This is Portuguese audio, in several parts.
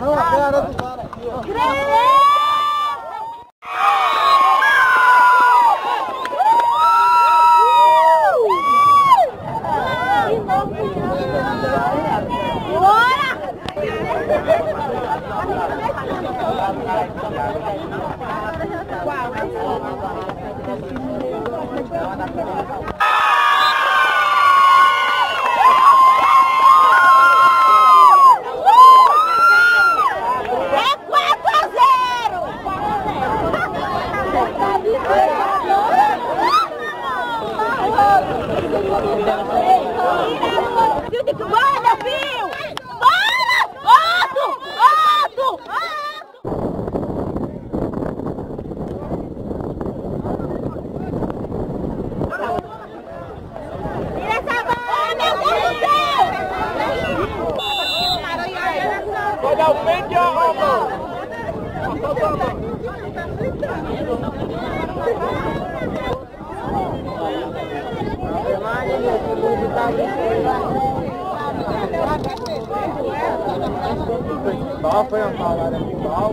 Não, a cara do cara aqui, ó. É 4 Vai dar o pente, ó, Romo. Só foi uma palavra de mal.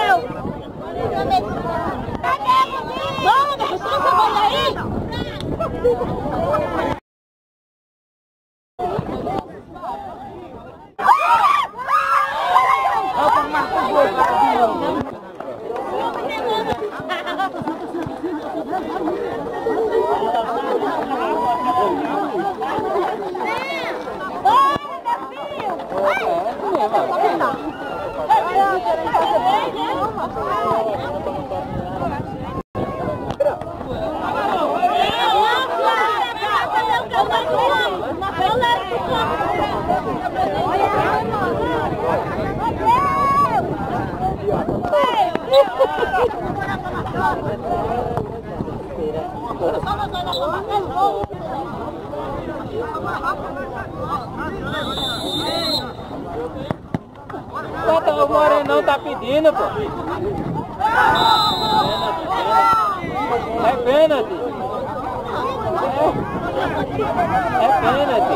Quanto o Morenão tá pedindo, pô? É pênalti. É, é pênalti.